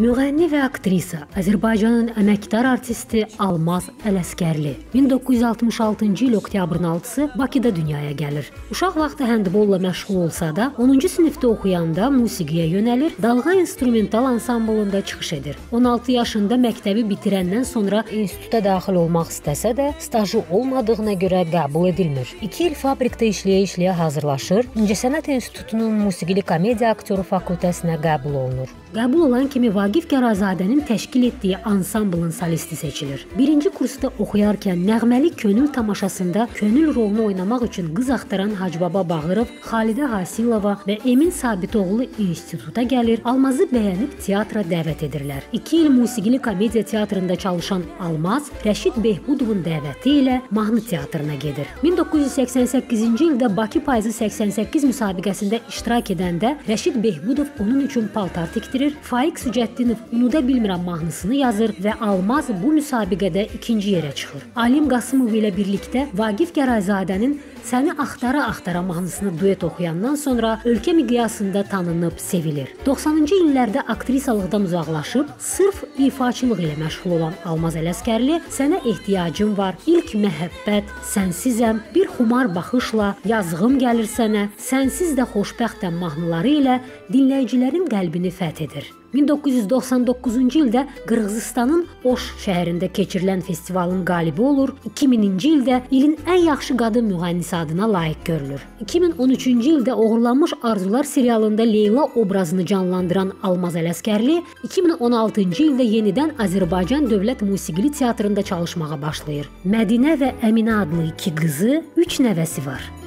Müğənni və aktrisa, Azərbaycanın əməkdar artisti Almaz Ələskərli 1966-cı il oktyabrın 6-sı Bakıda dünyaya gəlir. Uşaq vaxtı həndbolla məşğul olsa da, 10-cu sinifdə oxuyanda musiqiyə yönəlir, dalğa instrumental ansamblında çıxış edir. 16 yaşında məktəbi bitirəndən sonra instituta daxil olmaq istəsə də, stajı olmadığına görə qəbul edilmir. 2 il fabrikdə işləyə-işləyə hazırlaşır. İncəsənət İnstitutunun musiqili komediya aktyoru fakültəsinə qəbul olunur. Qəbul olan kimi Vaqif Qərazadənin təşkil etdiyi ansamblın solisti seçilir. 1-ci kursda oxuyarkən nəğməli könül tamaşasında könül rolunu oynamaq üçün qız axtaran Hacbaba Bağırov, Xalidə Hasilova və Emin Sabitoğlu instituta gəlir. Almazı bəyənib teatra dəvət edirlər. 2 il musiqili komediya teatrında çalışan Almaz Rəşid Behbudovun dəvəti ilə mahnı teatrına gedir. 1988-ci ildə Bakı payızı 88 müsabiqəsində iştirak edəndə Rəşid Behbudov onun üçün paltar tikdirir. Faiq Sücəddinov Unuda bilmirəm mahnısını yazır və Almaz bu müsabiqədə ikinci yerə çıxır. Alim Qasımov ilə birlikdə Vaqif Gərazadənin Səni axtara-axtara mahnısını duet oxuyandan sonra ölkə miqyasında tanınıb, sevilir. 90-cı illərdə aktrisalıqdan uzaqlaşıb, sırf ifaçılıq ilə məşğul olan Almaz Ələskərli Sənə ehtiyacım var, İlk məhəbbət, Sənsizəm, Bir xumar baxışla, Yazığım gəlir sənə, Sənsiz də xoşbəxtəm mahnıları ilə dinləyicilərin qəlbini fəth edir. 1999-cu ildə Qırğızıstanın Oş şəhərində keçirilən festivalın qalibi olur. 2000-ci ildə ilin ən yaxşı qadın müğənnisi adına layiq görülür. 2013-cü ildə Oğurlanmış Arzular serialında Leyla obrazını canlandıran Almaz Ələskərli 2016-cı ildə yenidən Azərbaycan Dövlət Musiqili Teatrında çalışmağa başlayır. Mədinə və Əminə adlı iki qızı, 3 nəvəsi var.